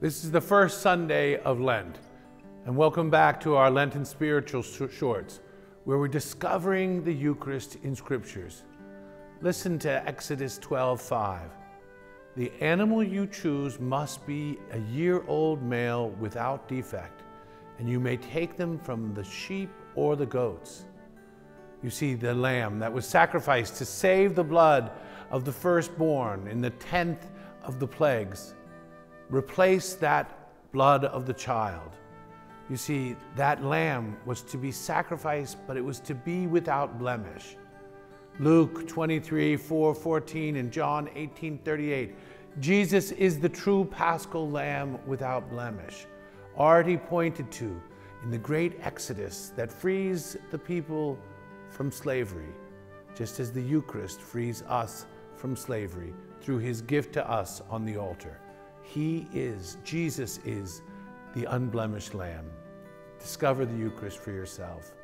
This is the first Sunday of Lent, and welcome back to our Lenten Spiritual Shorts, where we're discovering the Eucharist in Scriptures. Listen to Exodus 12:5. The animal you choose must be a year old male without defect, and you may take them from the sheep or the goats. You see, the lamb that was sacrificed to save the blood of the firstborn in the tenth of the plagues replace that blood of the child. You see, that lamb was to be sacrificed, but it was to be without blemish. Luke 23, 4, 14, and John 18, 38. Jesus is the true paschal lamb without blemish, already pointed to in the great exodus that frees the people from slavery, just as the Eucharist frees us from slavery through his gift to us on the altar. He is, Jesus is, the unblemished Lamb. Discover the Eucharist for yourself.